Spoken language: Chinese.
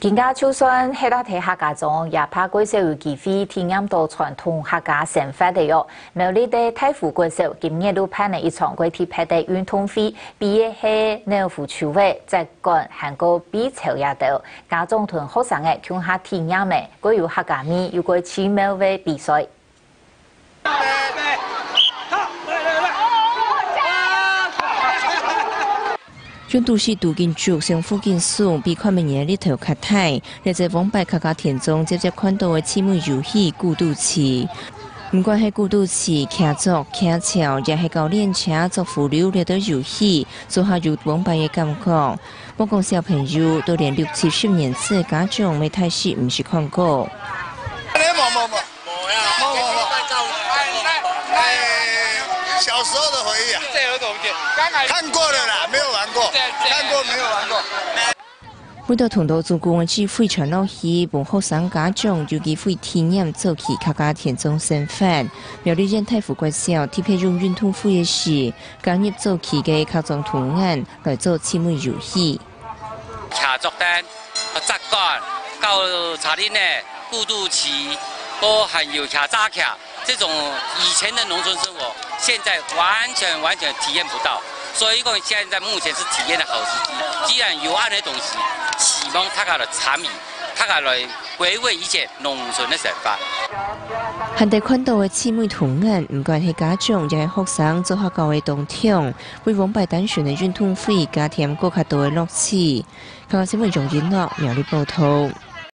更加就算喺到睇客家中，也怕贵少有机会体验到传统客家生活的哟。苗栗的太湖贵少今年都办了一场贵体派的运动会，毕业系内湖区委在管韩国比潮也到，家中同学生嘅共下体验嘅，关有客家味，有过奇妙的比赛。用都市杜建筑上附近送比看明年日头较大，或者往白客家田中直接看到的姊妹游戏过渡期。不管系过渡期、骑足、骑桥，也系教练车做辅流列的游戏，做下入往白的感觉。我讲小朋友都连六七十年次家长没太识，唔是看过。小时候的回忆啊，看过了啦，没有没有玩过。每到同道做顾问去非常乐意，帮学生家长有机会体验做起客家田中生活。苗栗县太湖国小特别用运动会的时，加入做起嘅各种图案来做亲密游戏。卡作单、扎竿、到查理呢、过渡期，都还有卡扎卡。这种以前的农村生活，现在完全完全体验不到，所以讲现在目前是体验的好时机。既然有安的东西，希望大家的参与，大家来回味一些农村的生活。现代看到的姊妹图案，唔管是家长亦系学生做学校的动听，为往摆单纯的运动会加添更加多的乐趣。看新闻从娱乐苗栗报道。